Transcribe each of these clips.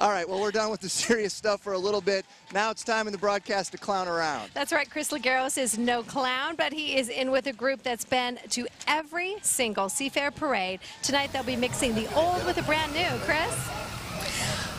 All right, well, we're done with the serious stuff for a little bit. Now it's time in the broadcast to clown around. That's right. Chris Legeros is no clown, but he is in with a group that's been to every single Seafair parade. Tonight they'll be mixing the old with the brand new. Chris?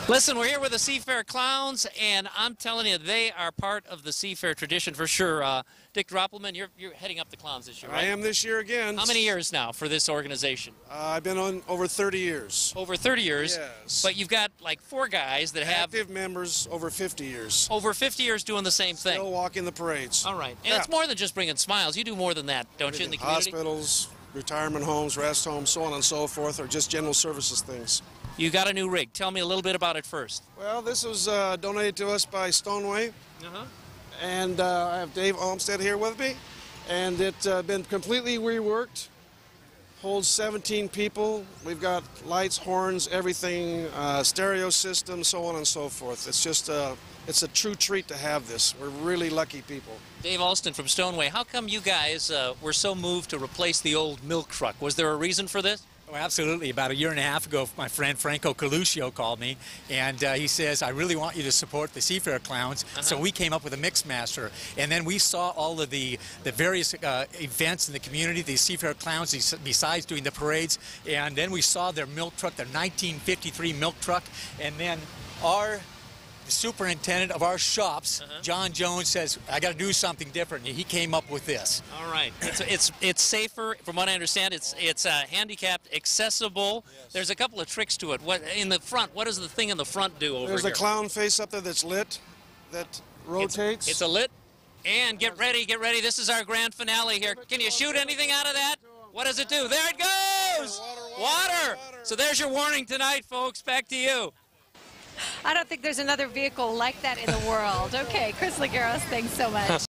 Listen, we're here with the Seafair Clowns, and I'm telling you, they are part of the Seafair tradition for sure. Uh, Dick Droppelman, you're, you're heading up the Clowns this year, right? I am this year again. How many years now for this organization? Uh, I've been on over 30 years. Over 30 years. Yes. But you've got like four guys that have Active members over 50 years. over 50 years doing the same thing. Still walking the parades. All right. And Yeah. it's more than just bringing smiles. You do more than that, don't you, in the community? Hospitals, retirement homes, rest homes, so on and so forth, or just general services things. You got a new rig. Tell me a little bit about it first. Well, this was uh, donated to us by Stoneway, Uh-huh. and uh, I have Dave Olmsted here with me, and it's uh, been completely reworked. Holds 17 people. We've got lights, horns, everything, uh, stereo system, so on and so forth. It's just a, it's a true treat to have this. We're really lucky people. Dave Alston from Stoneway. How come you guys uh, were so moved to replace the old milk truck? Was there a reason for this? Oh, absolutely. About a year and a half ago, my friend Franco Coluccio called me, and uh, he says, I really want you to support the Seafair Clowns. So we came up with a mix master, and then we saw all of the, the various uh, events in the community, the Seafair Clowns, besides doing the parades, and then we saw their milk truck, their 1953 milk truck, and then our the superintendent of our shops, John Jones, says, I got to do something different. And he came up with this. All right. It's it's it's safer, from what I understand. It's it's uh, handicapped, accessible. There's a couple of tricks to it. What in the front? What does the thing in the front do over There's here? a clown face up there that's lit, that rotates. It's, a lit. And get ready, get ready. This is our grand finale here. Can you shoot anything out of that? What does it do? There it goes. Water, water, water. So there's your warning tonight, folks. Back to you. I don't think there's another vehicle like that in the world. Okay, Chris Legeros, thanks so much.